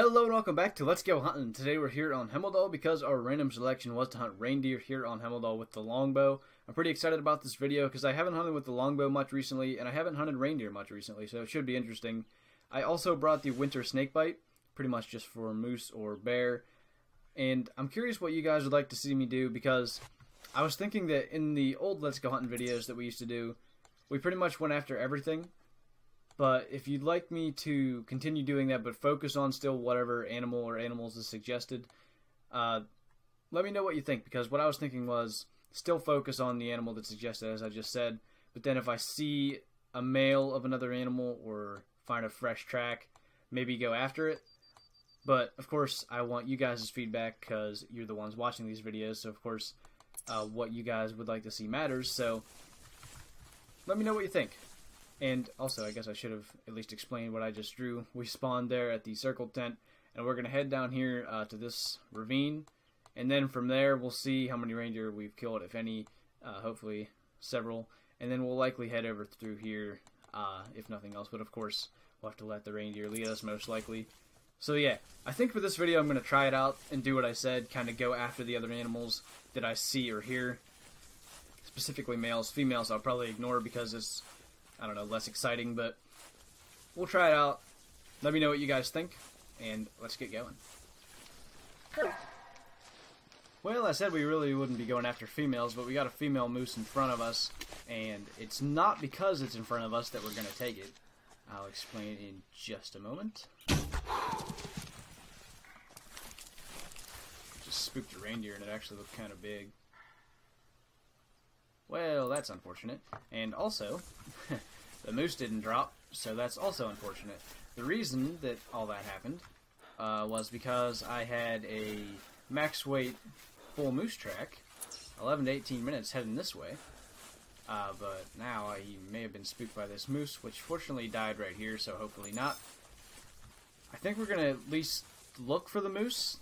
Hello and welcome back to Let's Go Hunting. Today we're here on Hemmeldal because our random selection was to hunt reindeer here on Hemmeldal with the longbow. I'm pretty excited about this video because I haven't hunted with the longbow much recently and I haven't hunted reindeer much recently, so it should be interesting. I also brought the winter snakebite, pretty much just for moose or bear, and I'm curious what you guys would like to see me do because I was thinking that in the old Let's Go Hunting videos that we used to do, we pretty much went after everything but if you'd like me to continue doing that, but focus on still whatever animal or animals is suggested, uh, let me know what you think. Because what I was thinking was still focus on the animal that's suggested, as I just said. But then if I see a male of another animal or find a fresh track, maybe go after it. But of course, I want you guys' feedback because you're the ones watching these videos. So of course, uh, what you guys would like to see matters. So let me know what you think. And also, I guess I should have at least explained what I just drew. We spawned there at the circle tent, and we're going to head down here uh, to this ravine. And then from there, we'll see how many reindeer we've killed, if any, uh, hopefully several. And then we'll likely head over through here, uh, if nothing else. But of course, we'll have to let the reindeer lead us, most likely. So yeah, I think for this video, I'm going to try it out and do what I said, kind of go after the other animals that I see or hear. Specifically males. Females I'll probably ignore because it's I don't know, less exciting, but we'll try it out. Let me know what you guys think, and let's get going. Well, I said we really wouldn't be going after females, but we got a female moose in front of us, and it's not because it's in front of us that we're going to take it. I'll explain in just a moment. Just spooked a reindeer, and it actually looked kind of big. Well, that's unfortunate. And also, the moose didn't drop, so that's also unfortunate. The reason that all that happened uh, was because I had a max weight full moose track, 11 to 18 minutes heading this way. Uh, but now he may have been spooked by this moose, which fortunately died right here, so hopefully not. I think we're going to at least look for the moose,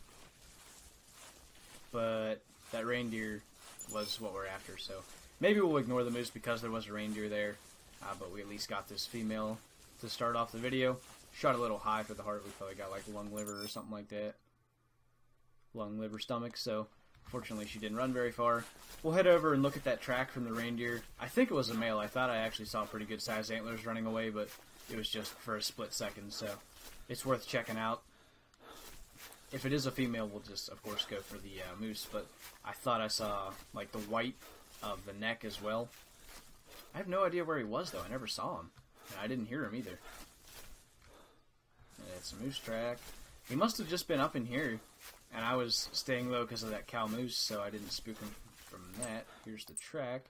but that reindeer was what we're after, so Maybe we'll ignore the moose because there was a reindeer there, uh, but we at least got this female to start off the video. Shot a little high for the heart. We probably got like lung liver or something like that. Lung, liver, stomach. So fortunately she didn't run very far. We'll head over and look at that track from the reindeer. I think it was a male. I thought I actually saw pretty good sized antlers running away, but it was just for a split second. So it's worth checking out. If it is a female, we'll just, of course, go for the uh, moose. But I thought I saw like the white of the neck as well. I have no idea where he was, though. I never saw him. And I didn't hear him either. It's a moose track. He must have just been up in here. And I was staying low because of that cow moose, so I didn't spook him from that. Here's the track.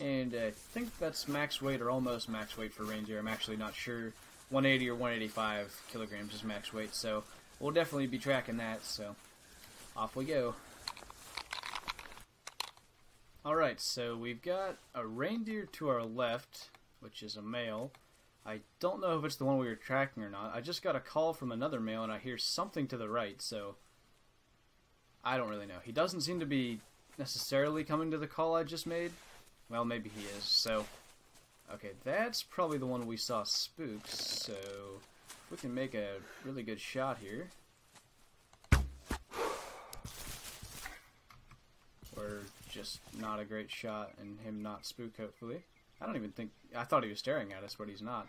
And I think that's max weight or almost max weight for reindeer. I'm actually not sure. 180 or 185 kilograms is max weight, so we'll definitely be tracking that. So off we go. Alright, so we've got a reindeer to our left, which is a male. I don't know if it's the one we were tracking or not. I just got a call from another male and I hear something to the right, so I don't really know. He doesn't seem to be necessarily coming to the call I just made. Well, maybe he is, so... Okay, that's probably the one we saw spooked, so... we can make a really good shot here... Or just not a great shot and him not spook, hopefully. I don't even think... I thought he was staring at us, but he's not.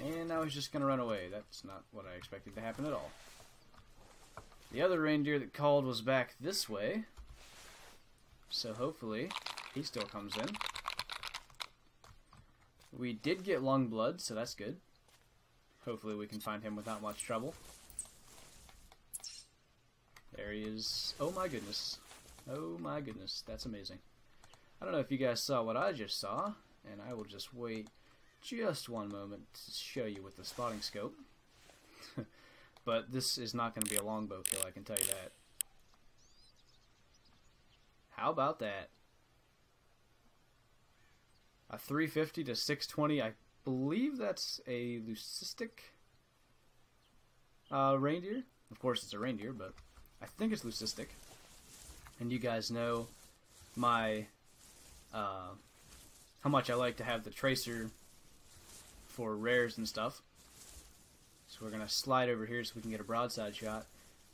And now he's just going to run away. That's not what I expected to happen at all. The other reindeer that called was back this way. So hopefully he still comes in. We did get lung blood, so that's good. Hopefully we can find him without much trouble. There he is. Oh my goodness. Oh my goodness, that's amazing. I don't know if you guys saw what I just saw, and I will just wait just one moment to show you with the spotting scope. but this is not going to be a longbow kill, I can tell you that. How about that? A 350 to 620, I believe that's a leucistic uh, reindeer. Of course it's a reindeer, but I think it's leucistic and you guys know my uh, how much I like to have the tracer for rares and stuff. So we're to slide over here so we can get a broadside shot.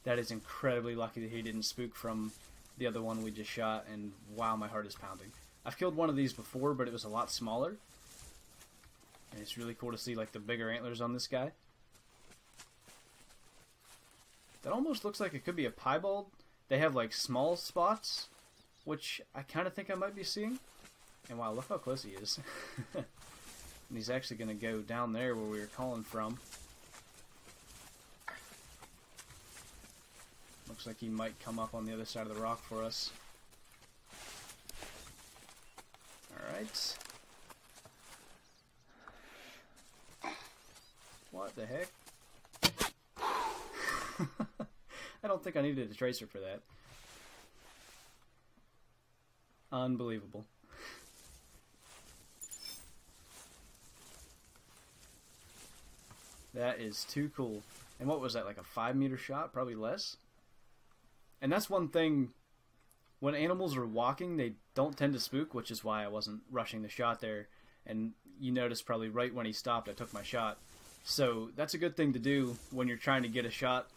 That is incredibly lucky that he didn't spook from the other one we just shot, and wow, my heart is pounding. I've killed one of these before, but it was a lot smaller. And it's really cool to see like the bigger antlers on this guy. That almost looks like it could be a piebald. They have like small spots, which I kind of think I might be seeing. And wow, look how close he is. and he's actually going to go down there where we were calling from. Looks like he might come up on the other side of the rock for us. Alright. What the heck? I don't think I needed a tracer for that. Unbelievable. That is too cool. And what was that, like a 5 meter shot? Probably less? And that's one thing, when animals are walking, they don't tend to spook, which is why I wasn't rushing the shot there. And you notice probably right when he stopped, I took my shot. So that's a good thing to do when you're trying to get a shot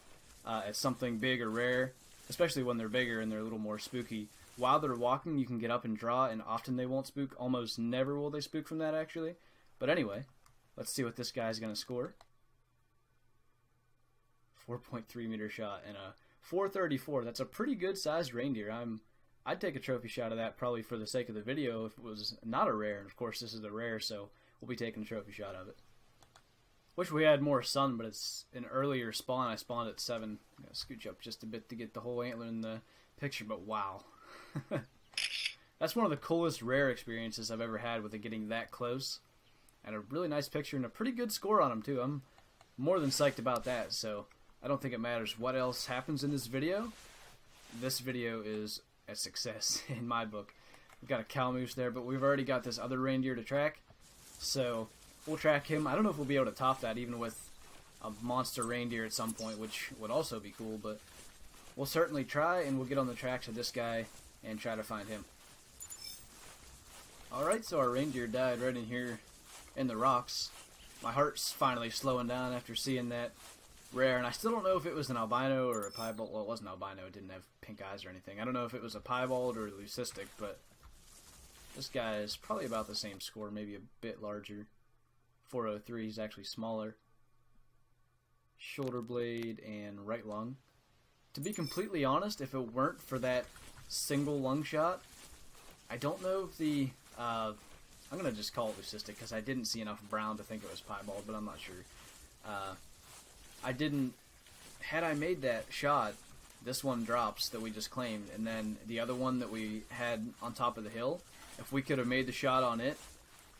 uh, at something big or rare, especially when they're bigger and they're a little more spooky. While they're walking, you can get up and draw, and often they won't spook. Almost never will they spook from that, actually. But anyway, let's see what this guy's going to score. 4.3 meter shot and a 434. That's a pretty good sized reindeer. I'm I'd take a trophy shot of that probably for the sake of the video if it was not a rare. And of course, this is a rare, so we'll be taking a trophy shot of it. Wish we had more sun, but it's an earlier spawn. I spawned at 7. I'm going to scooch up just a bit to get the whole antler in the picture, but wow. That's one of the coolest rare experiences I've ever had with it getting that close. And a really nice picture and a pretty good score on him, too. I'm more than psyched about that, so I don't think it matters what else happens in this video. This video is a success in my book. We've got a cow moose there, but we've already got this other reindeer to track. So we'll track him. I don't know if we'll be able to top that even with a monster reindeer at some point, which would also be cool, but we'll certainly try and we'll get on the tracks of this guy and try to find him. Alright, so our reindeer died right in here in the rocks. My heart's finally slowing down after seeing that rare, and I still don't know if it was an albino or a piebald. Well, it wasn't albino; it didn't have pink eyes or anything. I don't know if it was a piebald or leucistic, but this guy is probably about the same score, maybe a bit larger. 403 is actually smaller. Shoulder blade and right lung. To be completely honest, if it weren't for that single lung shot, I don't know if the. Uh, I'm gonna just call it leucistic because I didn't see enough brown to think it was piebald, but I'm not sure. Uh, I didn't. Had I made that shot, this one drops that we just claimed, and then the other one that we had on top of the hill, if we could have made the shot on it,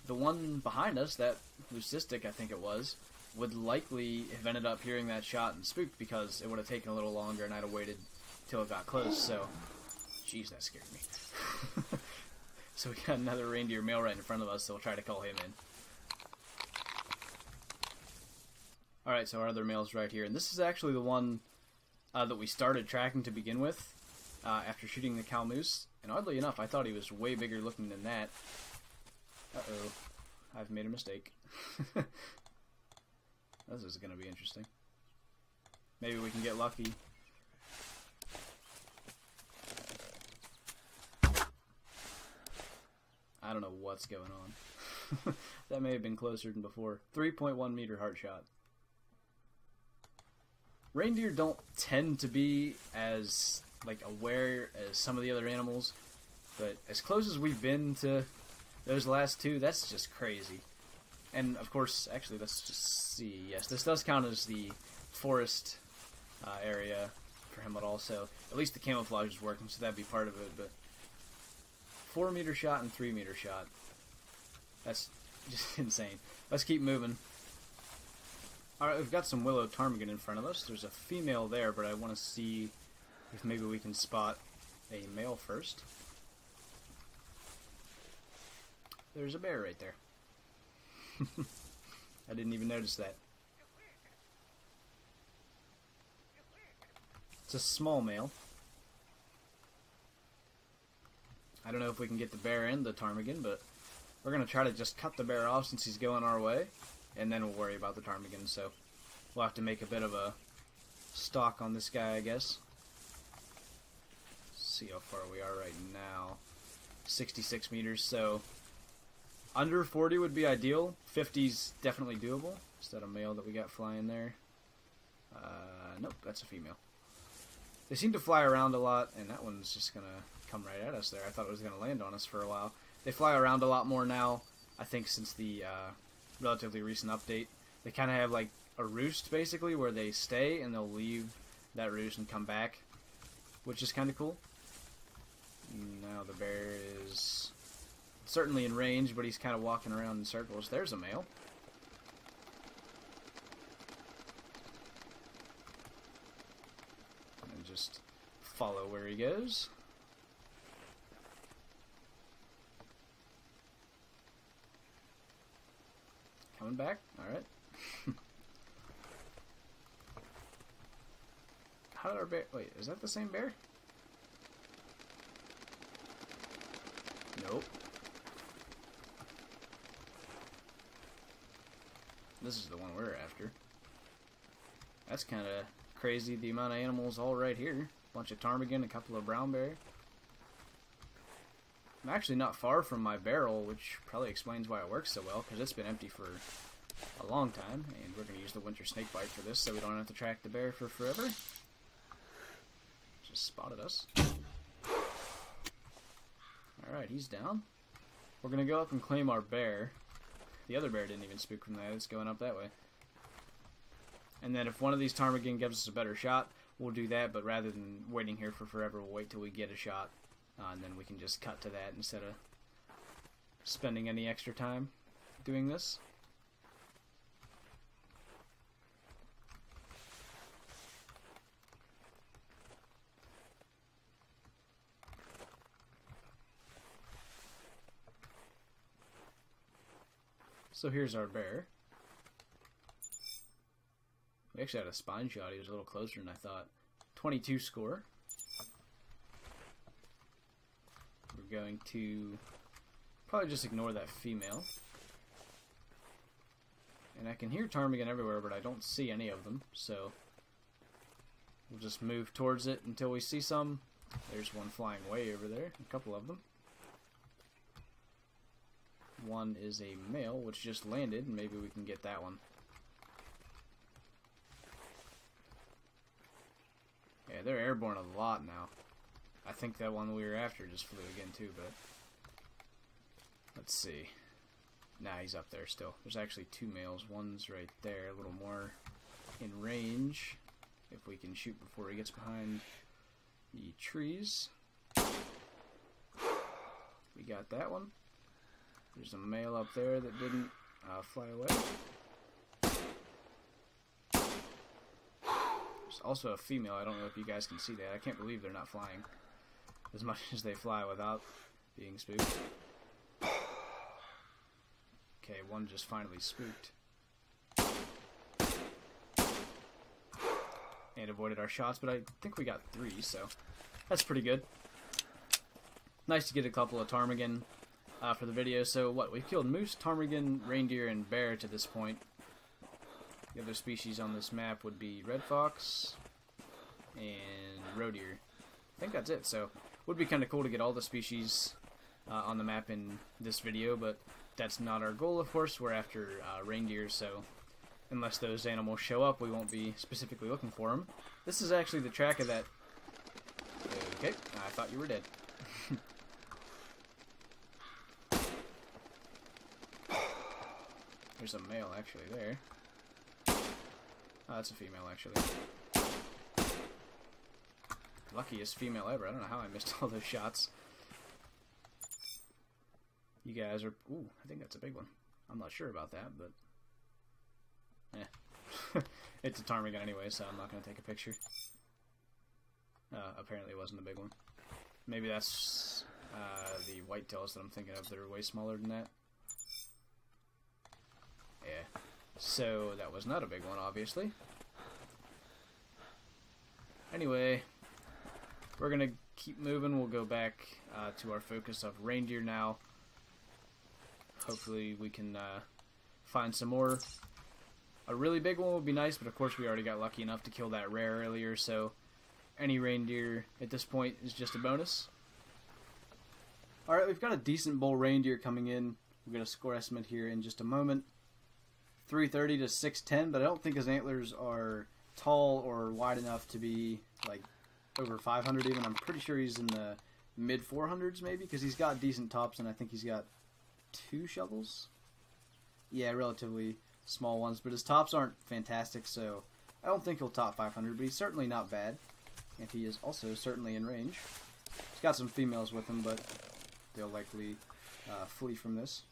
the one behind us, that leucistic, I think it was, would likely have ended up hearing that shot and spooked because it would have taken a little longer and I'd have waited till it got close. So, jeez, that scared me. so we got another reindeer male right in front of us, so we'll try to call him in. Alright, so our other male's right here. And this is actually the one uh, that we started tracking to begin with uh, after shooting the cow moose. And oddly enough, I thought he was way bigger looking than that. Uh-oh. I've made a mistake. this is going to be interesting. Maybe we can get lucky. I don't know what's going on. that may have been closer than before. 3.1 meter heart shot reindeer don't tend to be as like aware as some of the other animals, but as close as we've been to those last two, that's just crazy. And of course, actually, let's just see. Yes, this does count as the forest uh, area for him, but also at least the camouflage is working, so that'd be part of it. But four meter shot and three meter shot. That's just insane. Let's keep moving. Alright, we've got some willow ptarmigan in front of us. There's a female there, but I want to see if maybe we can spot a male first. There's a bear right there. I didn't even notice that. It's a small male. I don't know if we can get the bear and the ptarmigan, but we're going to try to just cut the bear off since he's going our way and then we'll worry about the ptarmigan. So we'll have to make a bit of a stock on this guy, I guess. see how far we are right now. 66 meters, so under 40 would be ideal. 50's definitely doable. Is that a male that we got flying there? Uh, nope, that's a female. They seem to fly around a lot, and that one's just going to come right at us there. I thought it was going to land on us for a while. They fly around a lot more now, I think, since the uh, relatively recent update. They kind of have like a roost, basically, where they stay and they'll leave that roost and come back, which is kind of cool. Now the bear is certainly in range, but he's kind of walking around in circles. There's a male. And just follow where he goes. Coming back? Alright. How did our bear... Wait, is that the same bear? Nope. This is the one we're after. That's kind of crazy, the amount of animals all right here. Bunch of ptarmigan, a couple of brown bear. I'm actually not far from my barrel, which probably explains why it works so well, because it's been empty for a long time, and we're going to use the winter snake bite for this so we don't have to track the bear for forever. Just spotted us. Alright, he's down. We're going to go up and claim our bear. The other bear didn't even spook from that. It's going up that way. And then if one of these ptarmigan gives us a better shot, we'll do that. But rather than waiting here for forever, we'll wait till we get a shot. Uh, and then we can just cut to that instead of spending any extra time doing this. So here's our bear. We actually had a spine shot. He was a little closer than I thought. 22 score. We're going to probably just ignore that female. And I can hear ptarmigan everywhere, but I don't see any of them, so we'll just move towards it until we see some. There's one flying way over there, a couple of them. One is a male, which just landed, and maybe we can get that one. Yeah, they're airborne a lot now. I think that one we were after just flew again too, but... Let's see. Nah, he's up there still. There's actually two males. One's right there, a little more in range. If we can shoot before he gets behind the trees. We got that one. There's a male up there that didn't uh, fly away. There's also a female. I don't know if you guys can see that. I can't believe they're not flying as much as they fly without being spooked. Okay, one just finally spooked. And avoided our shots, but I think we got three, so that's pretty good. Nice to get a couple of ptarmigan uh, for the video. So what, we've killed moose, ptarmigan, reindeer, and bear to this point. The other species on this map would be red fox and roe deer. I think that's it. So would be kind of cool to get all the species uh, on the map in this video, but that's not our goal, of course. We're after uh, reindeer, so unless those animals show up, we won't be specifically looking for them. This is actually the track of that... Okay, I thought you were dead. There's a male actually there. Oh, that's a female actually. Luckiest female ever. I don't know how I missed all those shots. You guys are... Ooh, I think that's a big one. I'm not sure about that, but... Eh. it's a ptarmigan anyway, so I'm not going to take a picture. Uh, apparently it wasn't a big one. Maybe that's uh, the whitetails that I'm thinking of that are way smaller than that. Yeah. So that was not a big one, obviously. Anyway, we're going to keep moving. We'll go back uh, to our focus of reindeer now. Hopefully we can uh, find some more A really big one would be nice, but of course we already got lucky enough to kill that rare earlier, so any reindeer at this point is just a bonus. Alright, we've got a decent bull reindeer coming in. We'll get a score estimate here in just a moment. 330 to 610, but I don't think his antlers are tall or wide enough to be like over 500 even. I'm pretty sure he's in the mid 400s maybe because he's got decent tops and I think he's got two shovels. Yeah, relatively small ones, but his tops aren't fantastic, so I don't think he'll top 500, but he's certainly not bad. And he is also certainly in range. He's got some females with him, but they'll likely uh, flee from this.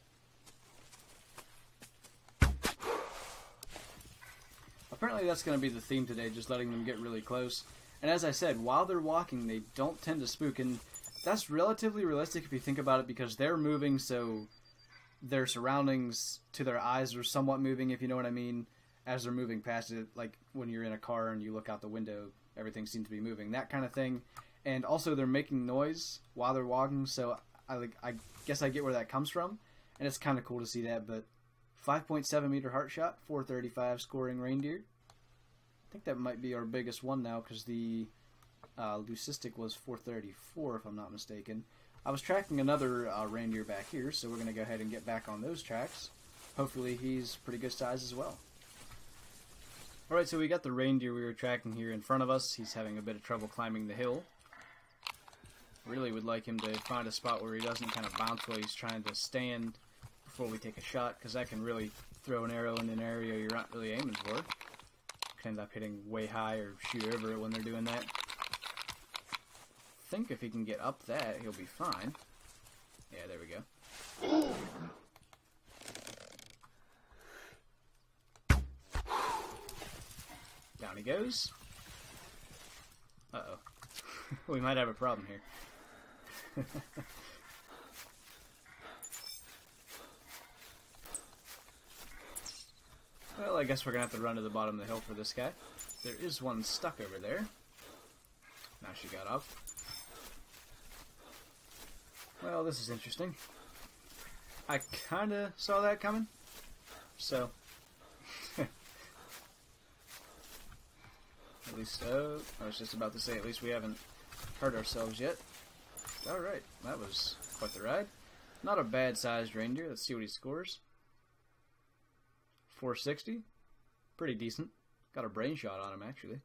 Apparently that's going to be the theme today, just letting them get really close. And as I said, while they're walking, they don't tend to spook, and that's relatively realistic if you think about it, because they're moving, so their surroundings to their eyes are somewhat moving, if you know what I mean, as they're moving past it. Like when you're in a car and you look out the window, everything seems to be moving, that kind of thing. And also, they're making noise while they're walking, so I like I guess I get where that comes from, and it's kind of cool to see that. But 5.7 meter heart shot, 435 scoring reindeer. I think that might be our biggest one now because the uh, leucistic was 434 if I'm not mistaken. I was tracking another uh, reindeer back here, so we're going to go ahead and get back on those tracks. Hopefully he's pretty good size as well. Alright, so we got the reindeer we were tracking here in front of us. He's having a bit of trouble climbing the hill. Really would like him to find a spot where he doesn't kind of bounce while he's trying to stand before we take a shot, because that can really throw an arrow in an area you're not really aiming for. Can end up hitting way high or shoot over it when they're doing that. think if he can get up that, he'll be fine. Yeah, there we go. Down he goes. Uh-oh. we might have a problem here. well, I guess we're going to have to run to the bottom of the hill for this guy. There is one stuck over there. Now she got up. Well, this is interesting. I kind of saw that coming. So, At least, uh, I was just about to say, at least we haven't hurt ourselves yet. Alright, that was quite the ride. Not a bad sized reindeer. Let's see what he scores. 460. Pretty decent. Got a brain shot on him, actually.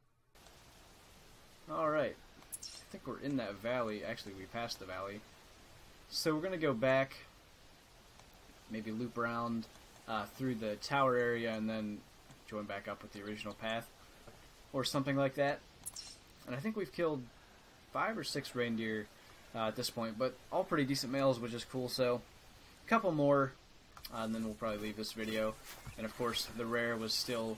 Alright. I think we're in that valley. Actually, we passed the valley. So we're going to go back, maybe loop around uh, through the tower area, and then join back up with the original path or something like that. And I think we've killed five or six reindeer uh, at this point, but all pretty decent males, which is cool. So a couple more, uh, and then we'll probably leave this video. And of course, the rare was still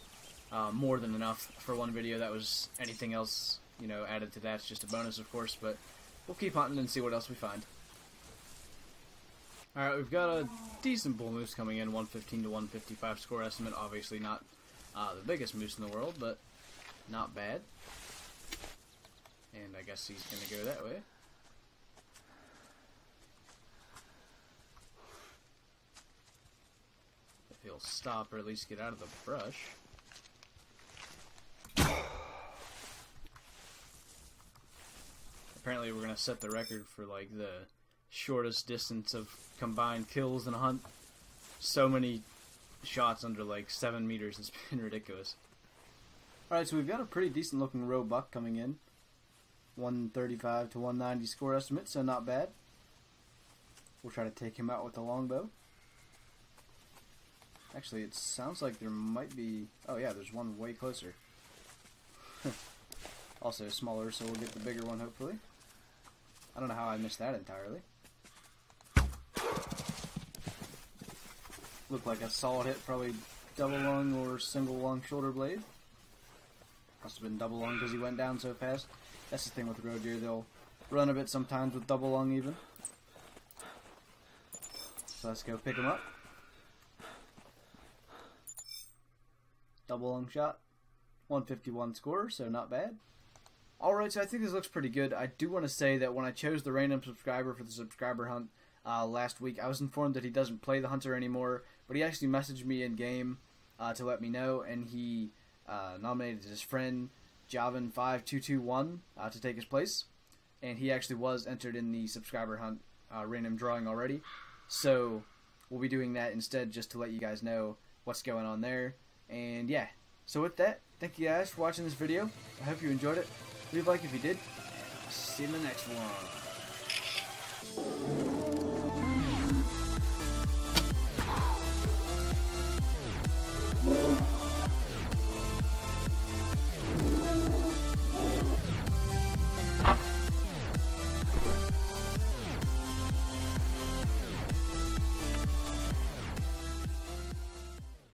uh, more than enough for one video. That was anything else, you know, added to that's just a bonus, of course. But we'll keep hunting and see what else we find. Alright, we've got a decent bull moose coming in, 115 to 155 score estimate. Obviously not uh, the biggest moose in the world, but not bad. And I guess he's going to go that way. He'll stop or at least get out of the brush. Apparently we're going to set the record for like the shortest distance of combined kills in a hunt. So many shots under like 7 meters, it's been ridiculous. Alright, so we've got a pretty decent looking roe buck coming in. 135 to 190 score estimate, so not bad. We'll try to take him out with the longbow. Actually, it sounds like there might be... Oh yeah, there's one way closer. also smaller, so we'll get the bigger one hopefully. I don't know how I missed that entirely. Looked like a solid hit, probably double lung or single long shoulder blade. Must have been double lung because he went down so fast. That's the thing with roe deer, they'll run a bit sometimes with double lung even. So let's go pick him up. Double lung shot. 151 score, so not bad. Alright, so I think this looks pretty good. I do want to say that when I chose the random subscriber for the subscriber hunt uh, last week, I was informed that he doesn't play the hunter anymore, but he actually messaged me in game uh, to let me know, and he uh, nominated his friend Javan5221 uh, to take his place. And he actually was entered in the subscriber hunt uh, random drawing already. So we'll be doing that instead just to let you guys know what's going on there. And yeah, so with that, thank you guys for watching this video. I hope you enjoyed it. Leave a like if you did. See you in the next one.